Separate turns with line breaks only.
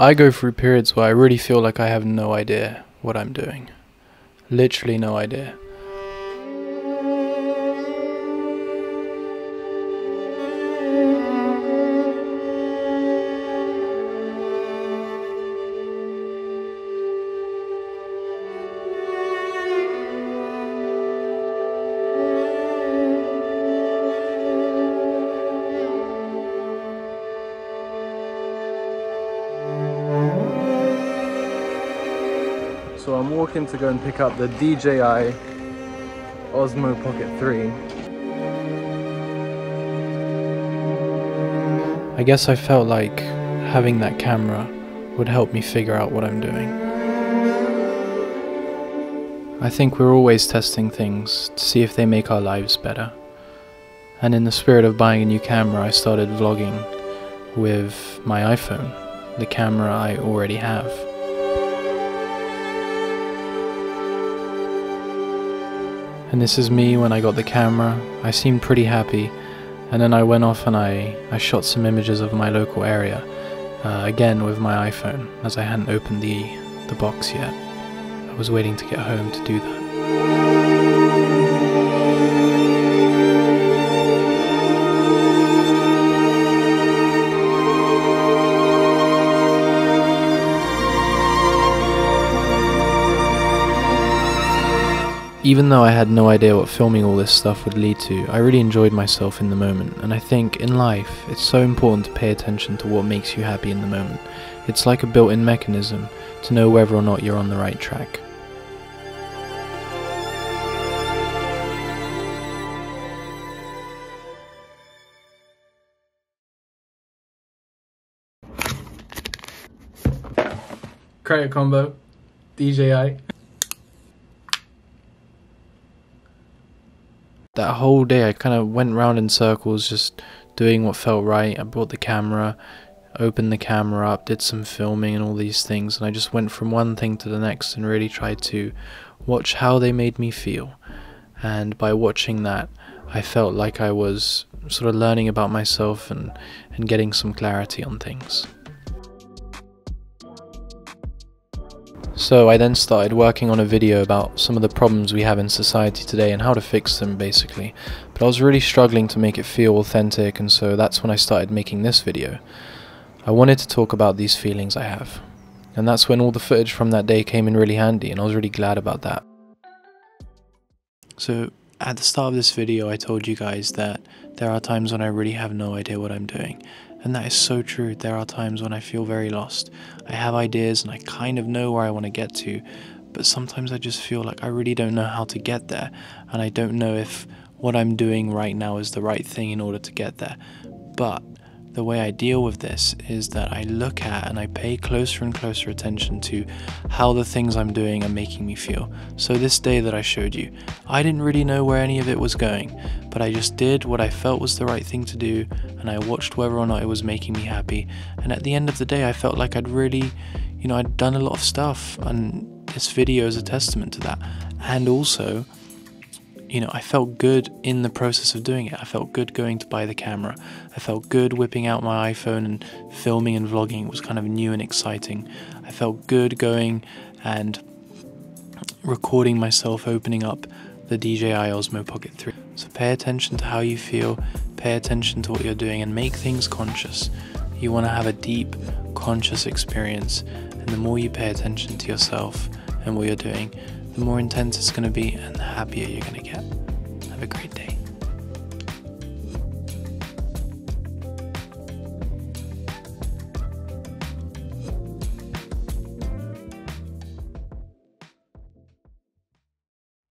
I go through periods where I really feel like I have no idea what I'm doing. Literally no idea. So I'm walking to go and pick up the DJI Osmo Pocket 3. I guess I felt like having that camera would help me figure out what I'm doing. I think we're always testing things to see if they make our lives better. And in the spirit of buying a new camera, I started vlogging with my iPhone, the camera I already have. And this is me when I got the camera. I seemed pretty happy. And then I went off and I, I shot some images of my local area. Uh, again with my iPhone, as I hadn't opened the, the box yet. I was waiting to get home to do that. Even though I had no idea what filming all this stuff would lead to, I really enjoyed myself in the moment, and I think in life it's so important to pay attention to what makes you happy in the moment. It's like a built in mechanism to know whether or not you're on the right track. Creator Combo, DJI. That whole day I kind of went round in circles just doing what felt right. I brought the camera, opened the camera up, did some filming and all these things, and I just went from one thing to the next and really tried to watch how they made me feel. And by watching that, I felt like I was sort of learning about myself and, and getting some clarity on things. So I then started working on a video about some of the problems we have in society today and how to fix them basically. But I was really struggling to make it feel authentic and so that's when I started making this video. I wanted to talk about these feelings I have. And that's when all the footage from that day came in really handy and I was really glad about that. So at the start of this video I told you guys that there are times when I really have no idea what I'm doing. And that is so true. There are times when I feel very lost. I have ideas and I kind of know where I want to get to, but sometimes I just feel like I really don't know how to get there, and I don't know if what I'm doing right now is the right thing in order to get there. But the way I deal with this is that I look at and I pay closer and closer attention to how the things I'm doing are making me feel. So, this day that I showed you, I didn't really know where any of it was going, but I just did what I felt was the right thing to do and I watched whether or not it was making me happy. And at the end of the day, I felt like I'd really, you know, I'd done a lot of stuff, and this video is a testament to that. And also, you know, I felt good in the process of doing it. I felt good going to buy the camera. I felt good whipping out my iPhone and filming and vlogging. It was kind of new and exciting. I felt good going and recording myself opening up the DJI Osmo Pocket 3. So pay attention to how you feel, pay attention to what you're doing, and make things conscious. You want to have a deep, conscious experience, and the more you pay attention to yourself and what you're doing, the more intense it's going to be and the happier you're going to get. Have a great day.